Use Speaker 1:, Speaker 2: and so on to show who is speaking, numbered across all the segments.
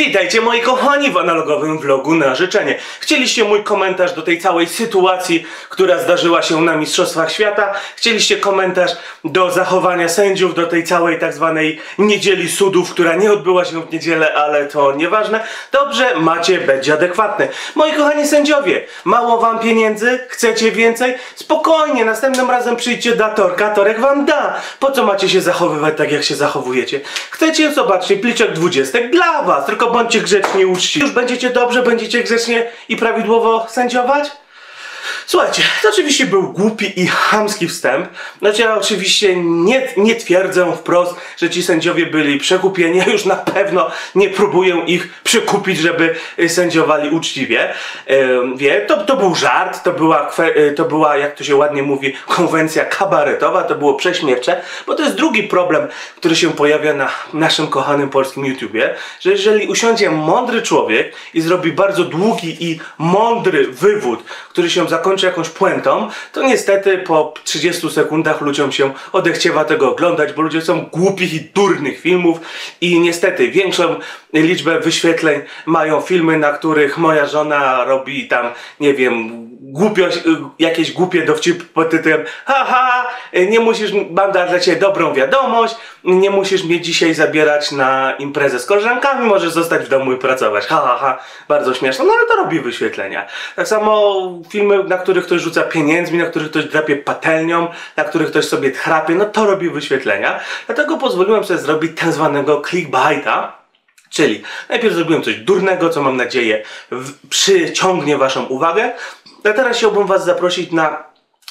Speaker 1: Witajcie moi kochani w analogowym vlogu na życzenie. Chcieliście mój komentarz do tej całej sytuacji, która zdarzyła się na Mistrzostwach Świata. Chcieliście komentarz do zachowania sędziów, do tej całej tak zwanej niedzieli sudów, która nie odbyła się w niedzielę, ale to nieważne. Dobrze, macie, będzie adekwatny. Moi kochani sędziowie, mało wam pieniędzy? Chcecie więcej? Spokojnie, następnym razem przyjdźcie do Torka, Torek wam da. Po co macie się zachowywać tak, jak się zachowujecie? Chcecie? Zobaczcie, pliczek dwudziestek dla was, tylko bądźcie grzeczni uczciwi. Już będziecie dobrze, będziecie grzecznie i prawidłowo sędziować? Słuchajcie, to oczywiście był głupi i chamski wstęp. Znaczy ja oczywiście nie, nie twierdzę wprost, że ci sędziowie byli przekupieni. Ja już na pewno nie próbuję ich przekupić, żeby y, sędziowali uczciwie. Ym, wie, to, to był żart, to była, y, to była, jak to się ładnie mówi, konwencja kabaretowa, to było prześmiewcze, bo to jest drugi problem, który się pojawia na naszym kochanym polskim YouTubie, że jeżeli usiądzie mądry człowiek i zrobi bardzo długi i mądry wywód, który się zakończy jakąś puentą, to niestety po 30 sekundach ludziom się odechciewa tego oglądać, bo ludzie są głupich i durnych filmów i niestety większą liczbę wyświetleń mają filmy, na których moja żona robi tam, nie wiem, głupio, jakieś głupie dowcipy pod tytułem haha, nie musisz, mam dla ciebie dobrą wiadomość, nie musisz mnie dzisiaj zabierać na imprezę z koleżankami, możesz zostać w domu i pracować, ha, ha, ha, bardzo śmieszne, no ale to robi wyświetlenia. Tak samo filmy, na których ktoś rzuca pieniędzmi, na których ktoś drapie patelnią, na których ktoś sobie chrapie, no to robi wyświetlenia. Dlatego pozwoliłem sobie zrobić tak zwanego clickbaita, Czyli najpierw zrobiłem coś durnego, co mam nadzieję przyciągnie Waszą uwagę. A teraz chciałbym Was zaprosić na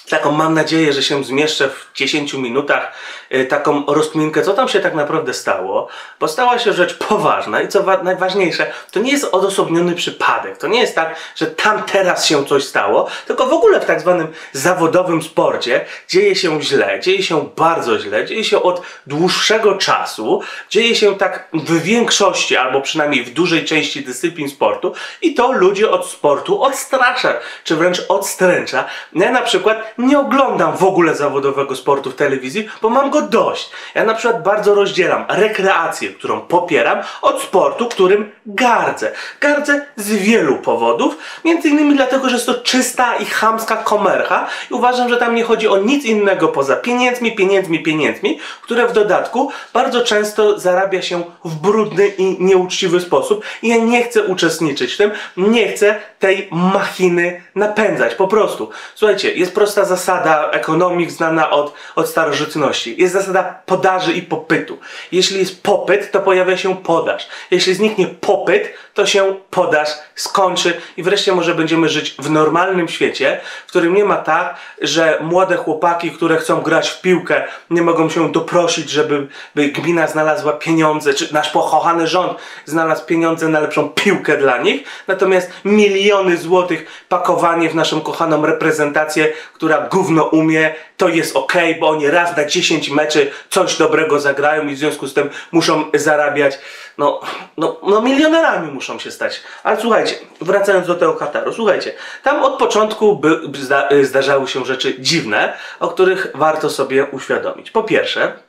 Speaker 1: taką mam nadzieję, że się zmieszczę w 10 minutach y, taką rozkminkę, co tam się tak naprawdę stało, bo stała się rzecz poważna i co najważniejsze, to nie jest odosobniony przypadek. To nie jest tak, że tam teraz się coś stało, tylko w ogóle w tak zwanym zawodowym sporcie dzieje się źle, dzieje się bardzo źle, dzieje się od dłuższego czasu, dzieje się tak w większości, albo przynajmniej w dużej części dyscyplin sportu i to ludzie od sportu odstrasza, czy wręcz odstręcza. Ja na przykład nie oglądam w ogóle zawodowego sportu w telewizji, bo mam go dość. Ja na przykład bardzo rozdzielam rekreację, którą popieram, od sportu, którym gardzę. Gardzę z wielu powodów, między innymi dlatego, że jest to czysta i chamska komercha i uważam, że tam nie chodzi o nic innego poza pieniędzmi, pieniędzmi, pieniędzmi, które w dodatku bardzo często zarabia się w brudny i nieuczciwy sposób i ja nie chcę uczestniczyć w tym, nie chcę tej machiny napędzać, po prostu. Słuchajcie, jest prosta zasada ekonomii znana od, od starożytności. Jest zasada podaży i popytu. Jeśli jest popyt, to pojawia się podaż. Jeśli zniknie popyt, to się podaż skończy i wreszcie może będziemy żyć w normalnym świecie, w którym nie ma tak, że młode chłopaki, które chcą grać w piłkę, nie mogą się doprosić, żeby by gmina znalazła pieniądze, czy nasz pochochany rząd znalazł pieniądze na lepszą piłkę dla nich. Natomiast miliony złotych pakowanie w naszą kochaną reprezentację, która gówno umie, to jest ok, bo oni raz na 10 meczy coś dobrego zagrają i w związku z tym muszą zarabiać, no, no, no milionerami muszą się stać. Ale słuchajcie, wracając do tego Kataru, słuchajcie, tam od początku by, zda, zdarzały się rzeczy dziwne, o których warto sobie uświadomić. Po pierwsze,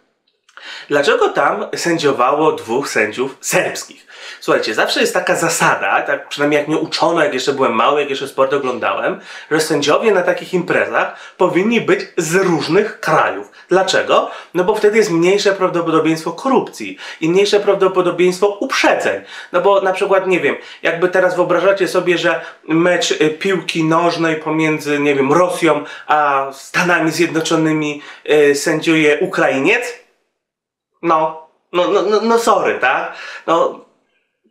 Speaker 1: dlaczego tam sędziowało dwóch sędziów serbskich? Słuchajcie, zawsze jest taka zasada, tak przynajmniej jak mnie uczono, jak jeszcze byłem mały, jak jeszcze sport oglądałem, że sędziowie na takich imprezach powinni być z różnych krajów. Dlaczego? No bo wtedy jest mniejsze prawdopodobieństwo korupcji i mniejsze prawdopodobieństwo uprzedzeń. No bo na przykład, nie wiem, jakby teraz wyobrażacie sobie, że mecz y, piłki nożnej pomiędzy, nie wiem, Rosją a Stanami Zjednoczonymi yy, sędziuje Ukrainiec? No, no, no, no, no sorry, tak? No,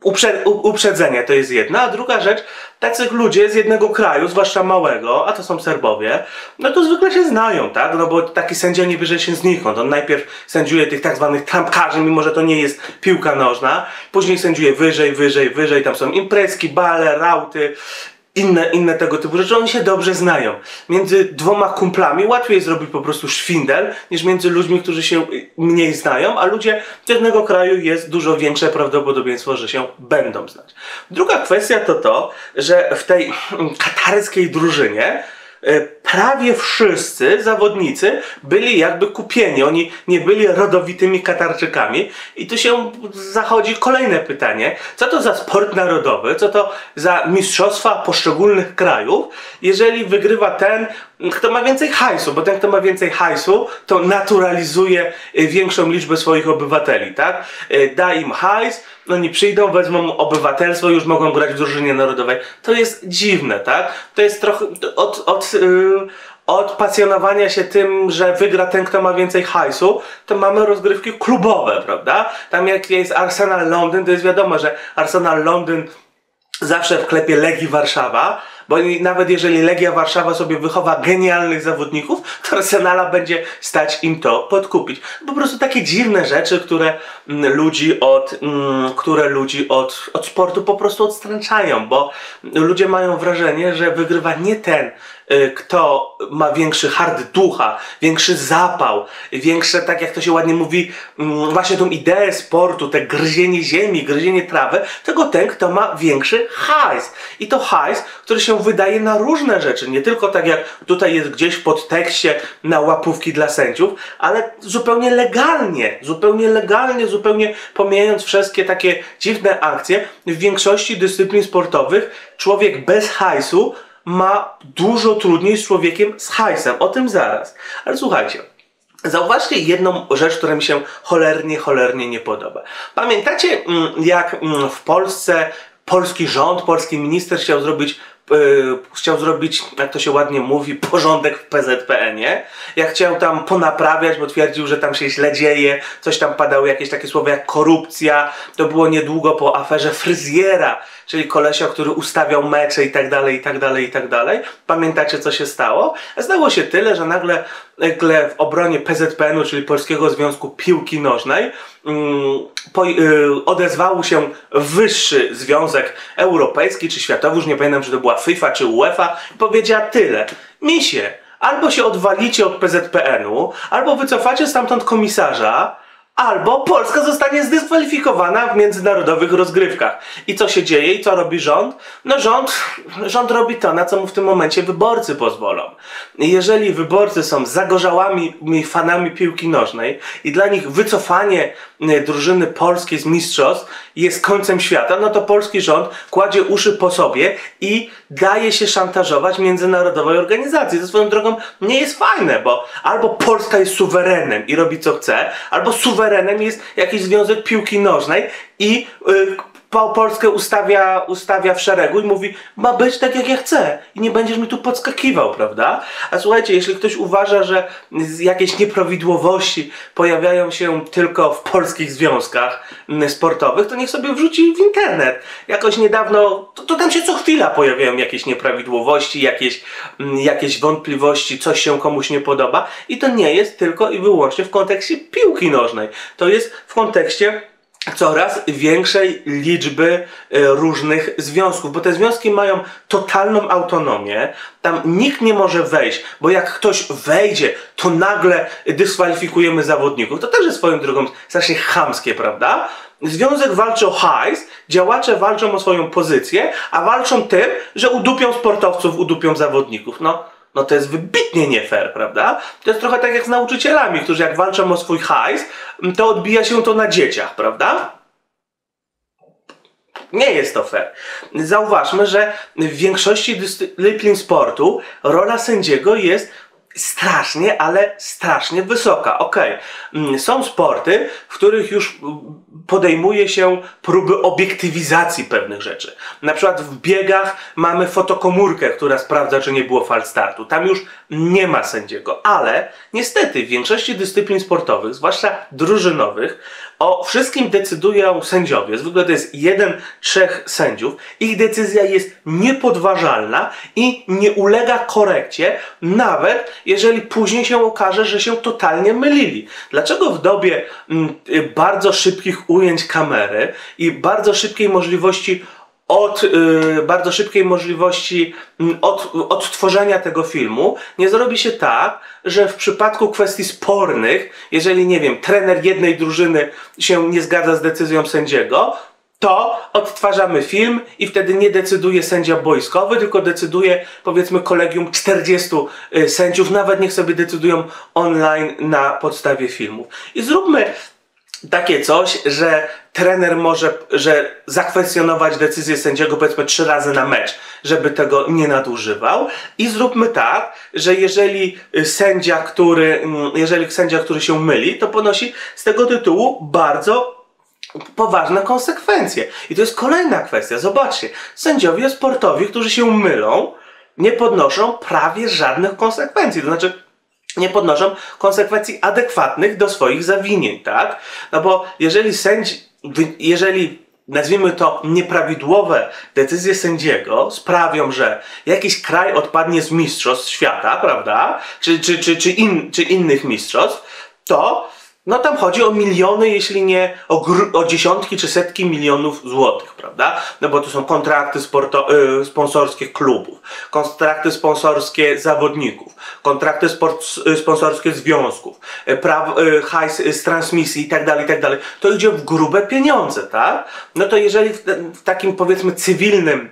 Speaker 1: Uprze uprzedzenie to jest jedna, a druga rzecz, tacy ludzie z jednego kraju, zwłaszcza małego, a to są Serbowie, no to zwykle się znają, tak? No bo taki sędzia nie bierze się znikąd. On najpierw sędziuje tych tak zwanych trampkarzy, mimo że to nie jest piłka nożna, później sędziuje wyżej, wyżej, wyżej, tam są imprezki, bale, rauty, inne, inne tego typu rzeczy, oni się dobrze znają. Między dwoma kumplami łatwiej zrobić po prostu szwindel, niż między ludźmi, którzy się mniej znają, a ludzie z jednego kraju jest dużo większe prawdopodobieństwo, że się będą znać. Druga kwestia to to, że w tej katarskiej drużynie e, prawie wszyscy zawodnicy byli jakby kupieni. Oni nie byli rodowitymi Katarczykami. I tu się zachodzi kolejne pytanie. Co to za sport narodowy? Co to za mistrzostwa poszczególnych krajów? Jeżeli wygrywa ten, kto ma więcej hajsu, bo ten, kto ma więcej hajsu, to naturalizuje e, większą liczbę swoich obywateli, tak? E, da im hajs, oni przyjdą, wezmą obywatelstwo, już mogą grać w drużynie narodowej. To jest dziwne, tak? To jest trochę od, od, yy, od pasjonowania się tym, że wygra ten, kto ma więcej hajsu, to mamy rozgrywki klubowe, prawda? Tam jak jest Arsenal Londyn, to jest wiadomo, że Arsenal Londyn zawsze w klepie Legii Warszawa, bo nawet jeżeli Legia Warszawa sobie wychowa genialnych zawodników, to Arsenala będzie stać im to podkupić. Po prostu takie dziwne rzeczy, które mm, ludzi od, mm, które ludzi od, od sportu po prostu odstręczają, bo ludzie mają wrażenie, że wygrywa nie ten, kto ma większy hard ducha, większy zapał, większe, tak jak to się ładnie mówi, mm, właśnie tą ideę sportu, te gryzienie ziemi, gryzienie trawy, tego ten, kto ma większy hajs. I to hajs, który się wydaje na różne rzeczy. Nie tylko tak jak tutaj jest gdzieś w podtekście na łapówki dla sędziów, ale zupełnie legalnie, zupełnie legalnie, zupełnie pomijając wszystkie takie dziwne akcje, w większości dyscyplin sportowych człowiek bez hajsu ma dużo trudniej z człowiekiem z hajsem. O tym zaraz. Ale słuchajcie. Zauważcie jedną rzecz, która mi się cholernie, cholernie nie podoba. Pamiętacie, mm, jak mm, w Polsce polski rząd, polski minister chciał zrobić Yy, chciał zrobić, jak to się ładnie mówi, porządek w PZPN-ie. Ja chciał tam ponaprawiać, bo twierdził, że tam się źle dzieje, coś tam padały jakieś takie słowa jak korupcja. To było niedługo po aferze fryzjera, czyli kolesia, który ustawiał mecze i tak dalej, i tak dalej, i tak dalej. Pamiętacie, co się stało? Zdało się tyle, że nagle, nagle w obronie PZPN-u, czyli Polskiego Związku Piłki Nożnej, mm, yy, odezwał się wyższy związek europejski czy światowy, już nie pamiętam, czy to była FIFA czy UEFA, i powiedziała tyle. Misie, albo się odwalicie od PZPN-u, albo wycofacie stamtąd komisarza, albo Polska zostanie zdyskwalifikowana w międzynarodowych rozgrywkach. I co się dzieje i co robi rząd? No rząd, rząd robi to, na co mu w tym momencie wyborcy pozwolą. Jeżeli wyborcy są zagorzałymi fanami piłki nożnej i dla nich wycofanie y, drużyny polskiej z mistrzostw jest końcem świata, no to polski rząd kładzie uszy po sobie i daje się szantażować międzynarodowej organizacji. To swoją drogą nie jest fajne, bo albo Polska jest suwerenem i robi co chce, albo suwerenem jest jakiś związek piłki nożnej i yy, Polskę ustawia, ustawia w szeregu i mówi, ma być tak jak ja chcę i nie będziesz mi tu podskakiwał, prawda? A słuchajcie, jeśli ktoś uważa, że jakieś nieprawidłowości pojawiają się tylko w polskich związkach mm, sportowych, to niech sobie wrzuci w internet. Jakoś niedawno, to, to tam się co chwila pojawiają jakieś nieprawidłowości, jakieś, mm, jakieś wątpliwości, coś się komuś nie podoba i to nie jest tylko i wyłącznie w kontekście piłki nożnej. To jest w kontekście coraz większej liczby e, różnych związków, bo te związki mają totalną autonomię. Tam nikt nie może wejść, bo jak ktoś wejdzie, to nagle dyskwalifikujemy zawodników. To też jest swoją drogą strasznie chamskie, prawda? Związek walczy o hajs, działacze walczą o swoją pozycję, a walczą tym, że udupią sportowców, udupią zawodników. No, no to jest wybitnie nie fair, prawda? To jest trochę tak jak z nauczycielami, którzy jak walczą o swój hajs, to odbija się to na dzieciach, prawda? Nie jest to fair. Zauważmy, że w większości dyscyplin sportu rola sędziego jest strasznie, ale strasznie wysoka. Okej, okay. są sporty, w których już podejmuje się próby obiektywizacji pewnych rzeczy. Na przykład w biegach mamy fotokomórkę, która sprawdza, czy nie było fal startu. Tam już nie ma sędziego, ale niestety w większości dyscyplin sportowych, zwłaszcza drużynowych, o wszystkim decydują sędziowie. Zwykle to jest jeden, trzech sędziów. Ich decyzja jest niepodważalna i nie ulega korekcie, nawet jeżeli później się okaże, że się totalnie mylili. Dlaczego w dobie mm, bardzo szybkich ujęć kamery i bardzo szybkiej możliwości od y, bardzo szybkiej możliwości y, od, odtworzenia tego filmu, nie zrobi się tak, że w przypadku kwestii spornych, jeżeli nie wiem, trener jednej drużyny się nie zgadza z decyzją sędziego, to odtwarzamy film i wtedy nie decyduje sędzia boiskowy, tylko decyduje powiedzmy kolegium 40 y, sędziów, nawet niech sobie decydują online na podstawie filmów. I zróbmy takie coś, że trener może że zakwestionować decyzję sędziego powiedzmy trzy razy na mecz, żeby tego nie nadużywał i zróbmy tak, że jeżeli sędzia, który mm, jeżeli sędzia, który się myli, to ponosi z tego tytułu bardzo poważne konsekwencje. I to jest kolejna kwestia. Zobaczcie, sędziowie sportowi, którzy się mylą, nie podnoszą prawie żadnych konsekwencji. To znaczy, nie podnoszą konsekwencji adekwatnych do swoich zawinień, tak? No bo jeżeli sędzi, jeżeli nazwijmy to nieprawidłowe decyzje sędziego sprawią, że jakiś kraj odpadnie z mistrzostw świata, prawda? Czy, czy, czy, czy, in, czy innych mistrzostw, to no tam chodzi o miliony, jeśli nie o, o dziesiątki czy setki milionów złotych, prawda? No bo to są kontrakty y, sponsorskie klubów, kontrakty sponsorskie zawodników, kontrakty y, sponsorskie związków, y, praw, y, hajs z transmisji i tak dalej, i tak. To idzie w grube pieniądze, tak? No to jeżeli w, w takim powiedzmy cywilnym,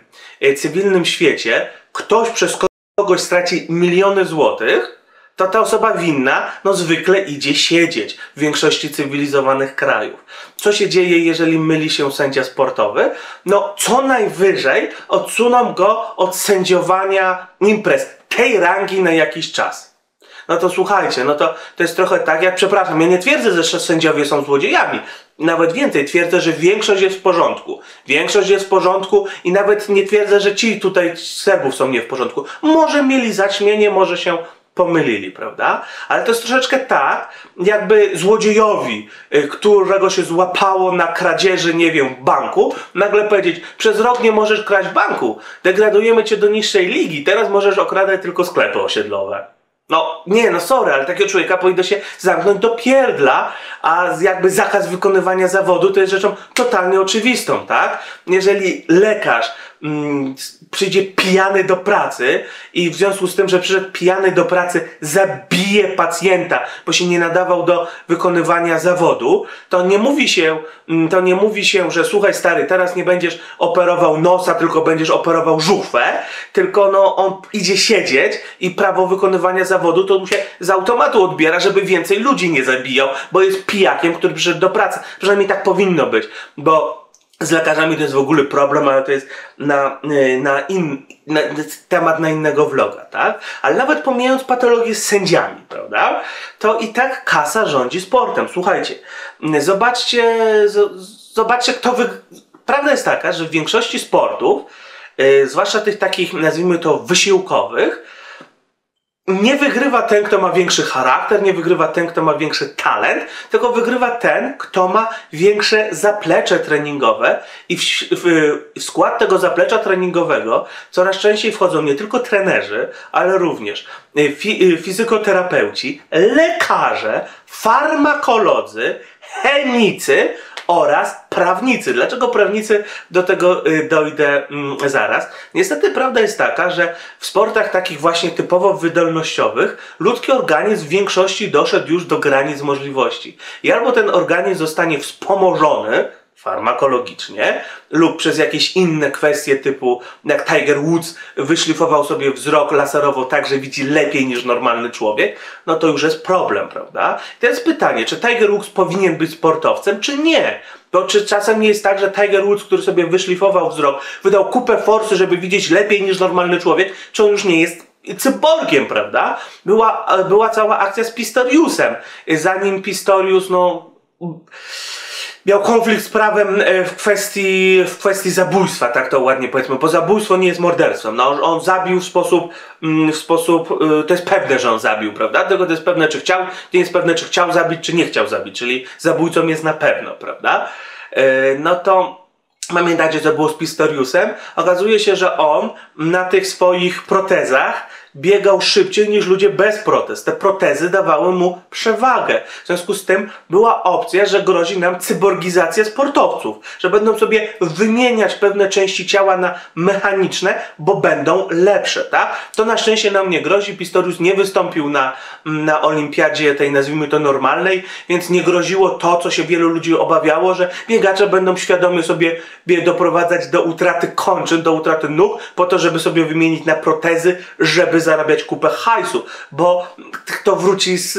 Speaker 1: cywilnym świecie ktoś przez kogoś straci miliony złotych, to ta osoba winna no zwykle idzie siedzieć w większości cywilizowanych krajów. Co się dzieje, jeżeli myli się sędzia sportowy? No co najwyżej odsuną go od sędziowania imprez tej rangi na jakiś czas. No to słuchajcie, no to, to jest trochę tak, jak przepraszam, ja nie twierdzę, że sędziowie są złodziejami. Nawet więcej, twierdzę, że większość jest w porządku. Większość jest w porządku i nawet nie twierdzę, że ci tutaj Serbów są nie w porządku. Może mieli zaćmienie, może się pomylili, prawda? Ale to jest troszeczkę tak, jakby złodziejowi, y, którego się złapało na kradzieży, nie wiem, banku, nagle powiedzieć, przez rok nie możesz kraść banku, degradujemy cię do niższej ligi, teraz możesz okradać tylko sklepy osiedlowe. No, nie, no sorry, ale takiego człowieka powinno się zamknąć do pierdla, a jakby zakaz wykonywania zawodu to jest rzeczą totalnie oczywistą, tak? Jeżeli lekarz mm, przyjdzie pijany do pracy i w związku z tym, że przyszedł pijany do pracy, zabije pacjenta, bo się nie nadawał do wykonywania zawodu, to nie mówi się, mm, to nie mówi się, że słuchaj stary, teraz nie będziesz operował nosa, tylko będziesz operował żuchwę, tylko no on idzie siedzieć i prawo wykonywania zawodu to mu się z automatu odbiera, żeby więcej ludzi nie zabijał, bo jest pijakiem, który przyszedł do pracy. Przynajmniej tak powinno być, bo z lekarzami to jest w ogóle problem, ale to jest na, y, na, in, na temat na innego vloga, tak? Ale nawet pomijając patologię z sędziami, prawda? To i tak kasa rządzi sportem. Słuchajcie, zobaczcie, zobaczcie kto wy... Prawda jest taka, że w większości sportów, yy, zwłaszcza tych takich, nazwijmy to, wysiłkowych, nie wygrywa ten, kto ma większy charakter, nie wygrywa ten, kto ma większy talent, tylko wygrywa ten, kto ma większe zaplecze treningowe i w, w, w, skład tego zaplecza treningowego coraz częściej wchodzą nie tylko trenerzy, ale również y, fi, y, fizykoterapeuci, lekarze, farmakolodzy, chemicy oraz prawnicy. Dlaczego prawnicy? Do tego y, dojdę mm, zaraz. Niestety prawda jest taka, że w sportach takich właśnie typowo wydolnościowych ludzki organizm w większości doszedł już do granic możliwości. I albo ten organizm zostanie wspomożony, farmakologicznie lub przez jakieś inne kwestie typu jak Tiger Woods wyszlifował sobie wzrok laserowo tak, że widzi lepiej niż normalny człowiek, no to już jest problem, prawda? Teraz pytanie, czy Tiger Woods powinien być sportowcem, czy nie? To czy czasem nie jest tak, że Tiger Woods, który sobie wyszlifował wzrok, wydał kupę forsy, żeby widzieć lepiej niż normalny człowiek, czy on już nie jest cyborgiem, prawda? Była, była cała akcja z Pistoriusem. Zanim Pistorius, no miał konflikt z prawem e, w kwestii, w kwestii zabójstwa, tak to ładnie powiedzmy, bo zabójstwo nie jest morderstwem. No, on zabił w sposób, mm, w sposób, e, to jest pewne, że on zabił, prawda? Tylko to jest pewne, czy chciał, nie jest pewne, czy chciał zabić, czy nie chciał zabić, czyli zabójcą jest na pewno, prawda? E, no to pamiętacie, co było z Pistoriusem? Okazuje się, że on na tych swoich protezach biegał szybciej niż ludzie bez protez. Te protezy dawały mu przewagę. W związku z tym była opcja, że grozi nam cyborgizacja sportowców, że będą sobie wymieniać pewne części ciała na mechaniczne, bo będą lepsze, tak? To na szczęście nam nie grozi. Pistorius nie wystąpił na, na olimpiadzie tej, nazwijmy to normalnej, więc nie groziło to, co się wielu ludzi obawiało, że biegacze będą świadomie sobie doprowadzać do utraty kończyn, do utraty nóg, po to, żeby sobie wymienić na protezy, żeby zarabiać kupę hajsu, bo kto wróci z,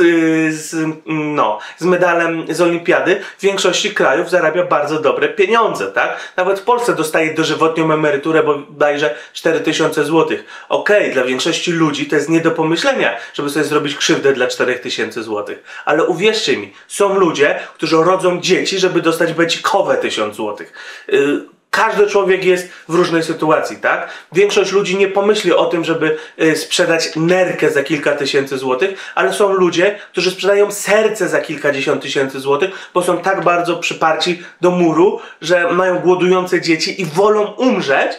Speaker 1: z, no, z medalem z olimpiady, w większości krajów zarabia bardzo dobre pieniądze, tak? Nawet w Polsce dostaje dożywotnią emeryturę, bo dajże 4000 zł. Okej, okay, dla większości ludzi to jest nie do pomyślenia, żeby sobie zrobić krzywdę dla 4000 zł. Ale uwierzcie mi, są ludzie, którzy rodzą dzieci, żeby dostać becikowe 1000 zł. Yy, każdy człowiek jest w różnej sytuacji, tak? Większość ludzi nie pomyśli o tym, żeby y, sprzedać nerkę za kilka tysięcy złotych, ale są ludzie, którzy sprzedają serce za kilkadziesiąt tysięcy złotych, bo są tak bardzo przyparci do muru, że mają głodujące dzieci i wolą umrzeć,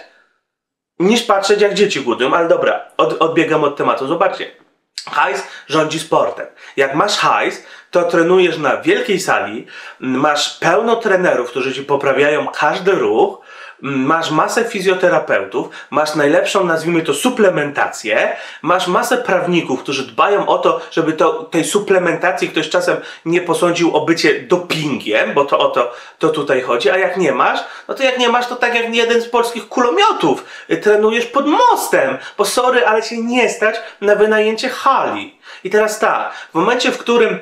Speaker 1: niż patrzeć jak dzieci głodują. Ale dobra, od, odbiegam od tematu. Zobaczcie. Hajs rządzi sportem. Jak masz hajs, to trenujesz na wielkiej sali, masz pełno trenerów, którzy ci poprawiają każdy ruch, masz masę fizjoterapeutów, masz najlepszą, nazwijmy to, suplementację, masz masę prawników, którzy dbają o to, żeby to, tej suplementacji ktoś czasem nie posądził o bycie dopingiem, bo to o to, to tutaj chodzi, a jak nie masz, no to jak nie masz, to tak jak jeden z polskich kulomiotów, y, trenujesz pod mostem, bo sorry, ale się nie stać na wynajęcie hali. I teraz tak, w momencie, w którym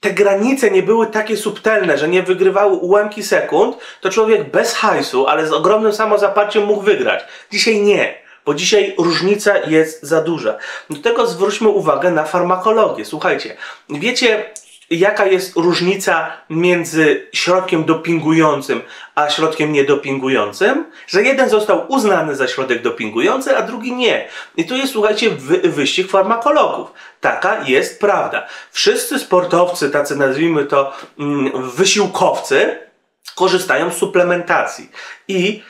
Speaker 1: te granice nie były takie subtelne, że nie wygrywały ułamki sekund, to człowiek bez hajsu, ale z ogromnym samozaparciem mógł wygrać. Dzisiaj nie, bo dzisiaj różnica jest za duża. Do tego zwróćmy uwagę na farmakologię. Słuchajcie, wiecie, jaka jest różnica między środkiem dopingującym a środkiem niedopingującym? Że jeden został uznany za środek dopingujący, a drugi nie. I tu jest, słuchajcie, wy wyścig farmakologów. Taka jest prawda. Wszyscy sportowcy, tacy nazwijmy to mm, wysiłkowcy, korzystają z suplementacji. I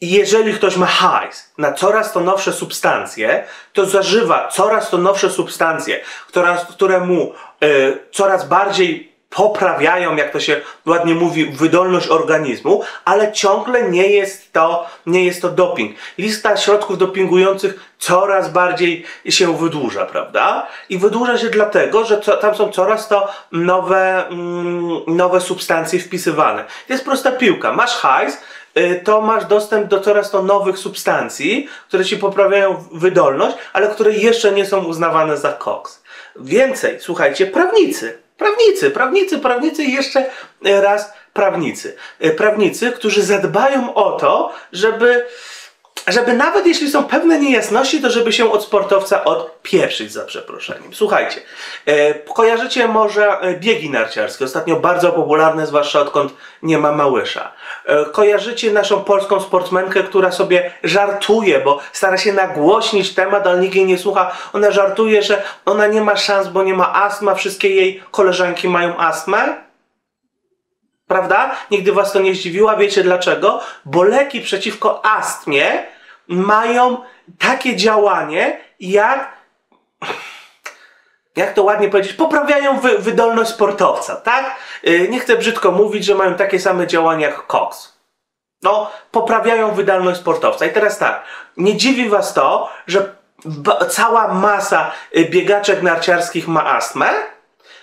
Speaker 1: jeżeli ktoś ma hajs na coraz to nowsze substancje, to zażywa coraz to nowsze substancje, które, które mu coraz bardziej poprawiają, jak to się ładnie mówi, wydolność organizmu, ale ciągle nie jest to, nie jest to doping. Lista środków dopingujących coraz bardziej się wydłuża, prawda? I wydłuża się dlatego, że co, tam są coraz to nowe, mm, nowe substancje wpisywane. Jest prosta piłka. Masz hajs, y, to masz dostęp do coraz to nowych substancji, które ci poprawiają wydolność, ale które jeszcze nie są uznawane za koks. Więcej, słuchajcie, prawnicy Prawnicy, prawnicy, prawnicy i jeszcze raz prawnicy. E, prawnicy, którzy zadbają o to, żeby żeby nawet jeśli są pewne niejasności, to żeby się od sportowca odpieprzyć za przeproszeniem. Słuchajcie, e, kojarzycie może e, biegi narciarskie, ostatnio bardzo popularne, zwłaszcza odkąd nie ma Małysza. E, kojarzycie naszą polską sportsmenkę, która sobie żartuje, bo stara się nagłośnić temat, ale nikt jej nie słucha. Ona żartuje, że ona nie ma szans, bo nie ma astma, wszystkie jej koleżanki mają astmę. Prawda? Nigdy was to nie zdziwiło. Wiecie dlaczego? Bo leki przeciwko astmie mają takie działanie, jak jak to ładnie powiedzieć, poprawiają wy, wydolność sportowca, tak? Yy, nie chcę brzydko mówić, że mają takie same działania jak koks. No, poprawiają wydolność sportowca. I teraz tak, nie dziwi was to, że cała masa y, biegaczek narciarskich ma astmę?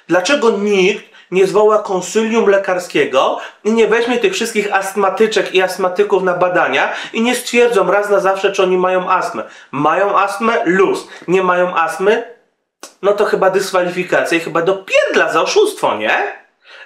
Speaker 1: Dlaczego nikt nie zwoła konsylium lekarskiego i nie weźmie tych wszystkich astmatyczek i astmatyków na badania i nie stwierdzą raz na zawsze, czy oni mają astmę. Mają astmę? Luz. Nie mają astmy? No to chyba dyskwalifikacja i chyba do pierdla za oszustwo, nie?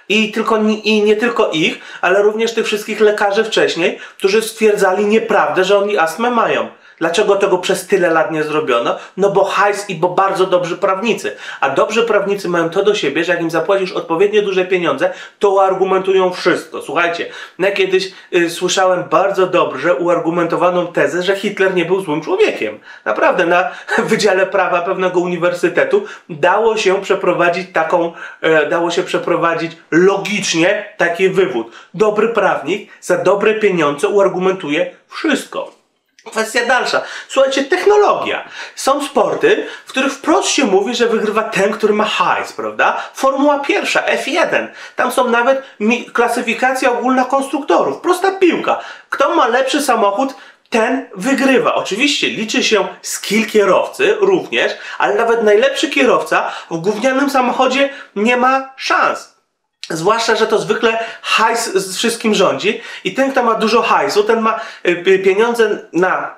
Speaker 1: I, tylko, I nie tylko ich, ale również tych wszystkich lekarzy wcześniej, którzy stwierdzali nieprawdę, że oni astmę mają. Dlaczego tego przez tyle lat nie zrobiono? No bo hajs i bo bardzo dobrzy prawnicy. A dobrzy prawnicy mają to do siebie, że jak im zapłacisz odpowiednio duże pieniądze, to uargumentują wszystko. Słuchajcie, ja kiedyś y, słyszałem bardzo dobrze uargumentowaną tezę, że Hitler nie był złym człowiekiem. Naprawdę, na Wydziale Prawa pewnego uniwersytetu dało się przeprowadzić taką, y, dało się przeprowadzić logicznie taki wywód. Dobry prawnik za dobre pieniądze uargumentuje wszystko. Kwestia dalsza. Słuchajcie, technologia. Są sporty, w których wprost się mówi, że wygrywa ten, który ma hajs, prawda? Formuła pierwsza, F1. Tam są nawet klasyfikacja ogólna konstruktorów. Prosta piłka. Kto ma lepszy samochód, ten wygrywa. Oczywiście liczy się skill kierowcy również, ale nawet najlepszy kierowca w gównianym samochodzie nie ma szans. Zwłaszcza, że to zwykle hajs z wszystkim rządzi i ten, kto ma dużo hajsu, ten ma y, pieniądze na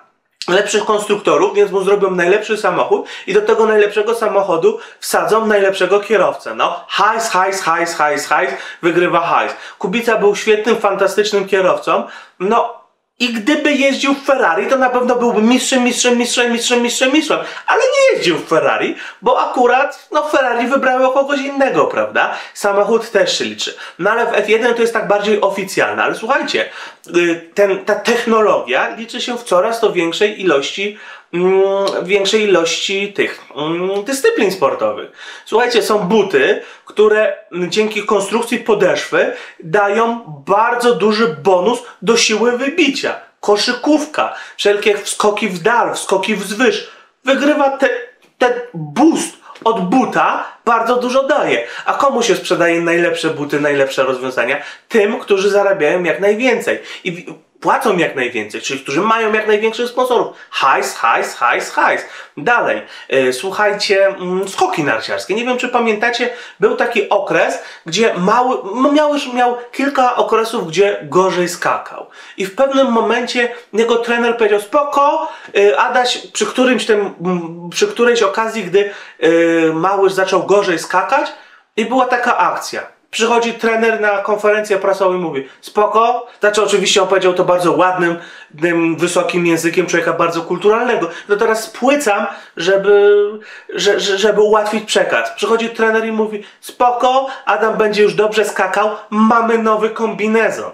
Speaker 1: lepszych konstruktorów, więc mu zrobią najlepszy samochód i do tego najlepszego samochodu wsadzą najlepszego kierowcę. No, hajs, hajs, hajs, hajs, hajs, wygrywa hajs. Kubica był świetnym, fantastycznym kierowcą. No, i gdyby jeździł w Ferrari, to na pewno byłby mistrzem, mistrzem, mistrzem, mistrzem, mistrzem, mistrzem. Ale nie jeździł w Ferrari, bo akurat no Ferrari wybrało kogoś innego, prawda? Samochód też się liczy. No ale w F1 to jest tak bardziej oficjalne. Ale słuchajcie, y, ten, ta technologia liczy się w coraz to większej ilości większej ilości tych mm, dyscyplin sportowych. Słuchajcie, są buty, które dzięki konstrukcji podeszwy dają bardzo duży bonus do siły wybicia. Koszykówka, wszelkie wskoki w dal, wskoki wzwyż. Wygrywa te, ten boost od buta bardzo dużo daje. A komu się sprzedaje najlepsze buty, najlepsze rozwiązania? Tym, którzy zarabiają jak najwięcej. I płacą jak najwięcej, czyli którzy mają jak największych sponsorów. Hajs, hajs, hajs, hajs. Dalej, yy, słuchajcie, yy, skoki narciarskie. Nie wiem, czy pamiętacie, był taki okres, gdzie mały, miał już miał kilka okresów, gdzie gorzej skakał. I w pewnym momencie jego trener powiedział, spoko, yy, Adaś, przy, którymś tym, przy którejś okazji, gdy yy, Małysz zaczął gorzej skakać i była taka akcja przychodzi trener na konferencję prasową i mówi spoko, znaczy oczywiście on powiedział to bardzo ładnym, tym wysokim językiem człowieka bardzo kulturalnego. No teraz spłycam, żeby, żeby ułatwić przekaz. Przychodzi trener i mówi spoko, Adam będzie już dobrze skakał, mamy nowy kombinezon.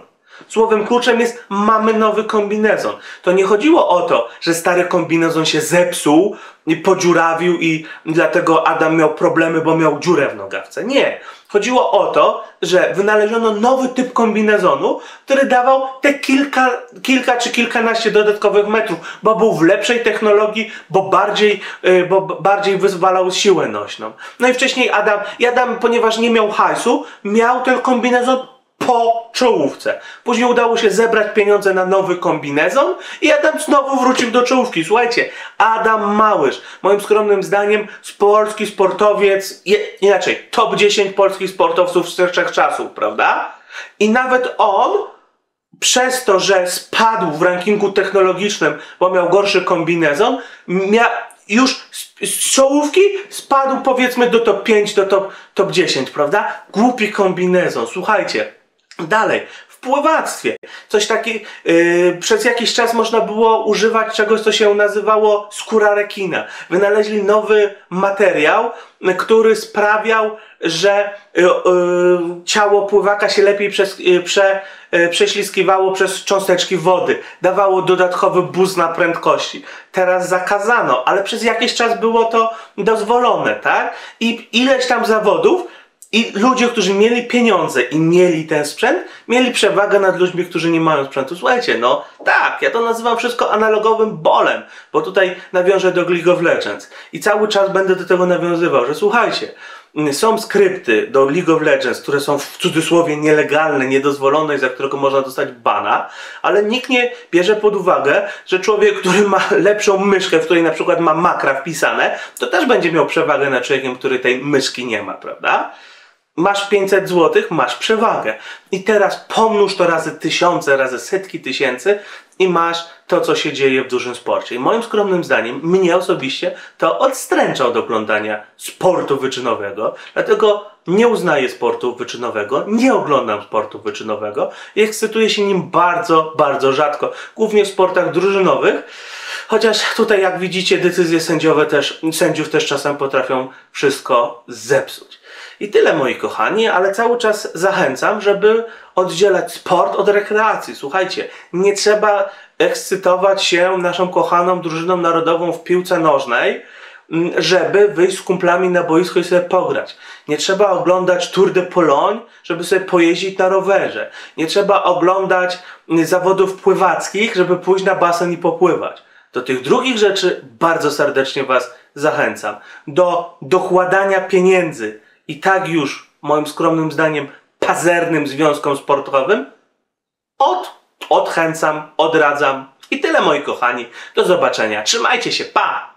Speaker 1: Słowem kluczem jest mamy nowy kombinezon. To nie chodziło o to, że stary kombinezon się zepsuł i podziurawił i dlatego Adam miał problemy, bo miał dziurę w nogawce. Nie. Chodziło o to, że wynaleziono nowy typ kombinezonu, który dawał te kilka, kilka czy kilkanaście dodatkowych metrów, bo był w lepszej technologii, bo bardziej, yy, bo bardziej wyzwalał siłę nośną. No i wcześniej Adam, Adam, ponieważ nie miał hajsu, miał ten kombinezon po czołówce. Później udało się zebrać pieniądze na nowy kombinezon i Adam znowu wrócił do czołówki. Słuchajcie, Adam Małysz, moim skromnym zdaniem, polski sportowiec, je, inaczej, top 10 polskich sportowców z trzech czasów, prawda? I nawet on, przez to, że spadł w rankingu technologicznym, bo miał gorszy kombinezon, mia, już z, z czołówki spadł powiedzmy do top 5, do top, top 10, prawda? Głupi kombinezon. Słuchajcie, Dalej, w pływactwie. Coś takiego, yy, przez jakiś czas można było używać czegoś, co się nazywało skóra rekina. Wynaleźli nowy materiał, który sprawiał, że yy, yy, ciało pływaka się lepiej przez, y, prze, y, prześliskiwało przez cząsteczki wody. Dawało dodatkowy boost na prędkości. Teraz zakazano, ale przez jakiś czas było to dozwolone, tak? I ileś tam zawodów i ludzie, którzy mieli pieniądze i mieli ten sprzęt, mieli przewagę nad ludźmi, którzy nie mają sprzętu. Słuchajcie, no tak, ja to nazywam wszystko analogowym bolem, bo tutaj nawiążę do League of Legends. I cały czas będę do tego nawiązywał, że słuchajcie, są skrypty do League of Legends, które są w cudzysłowie nielegalne, niedozwolone i za którego można dostać bana, ale nikt nie bierze pod uwagę, że człowiek, który ma lepszą myszkę, w której na przykład ma makra wpisane, to też będzie miał przewagę nad człowiekiem, który tej myszki nie ma, prawda? Masz 500 zł, masz przewagę. I teraz pomnóż to razy tysiące, razy setki tysięcy i masz to, co się dzieje w dużym sporcie. I moim skromnym zdaniem, mnie osobiście to odstręcza od oglądania sportu wyczynowego, dlatego nie uznaję sportu wyczynowego, nie oglądam sportu wyczynowego i ekscytuję się nim bardzo, bardzo rzadko. Głównie w sportach drużynowych, chociaż tutaj, jak widzicie, decyzje sędziowe też, sędziów też czasem potrafią wszystko zepsuć. I tyle moi kochani, ale cały czas zachęcam, żeby oddzielać sport od rekreacji. Słuchajcie, nie trzeba ekscytować się naszą kochaną drużyną narodową w piłce nożnej, mm, żeby wyjść z kumplami na boisko i sobie pograć. Nie trzeba oglądać Tour de Pologne, żeby sobie pojeździć na rowerze. Nie trzeba oglądać mm, zawodów pływackich, żeby pójść na basen i popływać. Do tych drugich rzeczy bardzo serdecznie Was zachęcam. Do dokładania pieniędzy i tak już, moim skromnym zdaniem, pazernym związkom sportowym od, odchęcam, odradzam. I tyle moi kochani. Do zobaczenia. Trzymajcie się. Pa!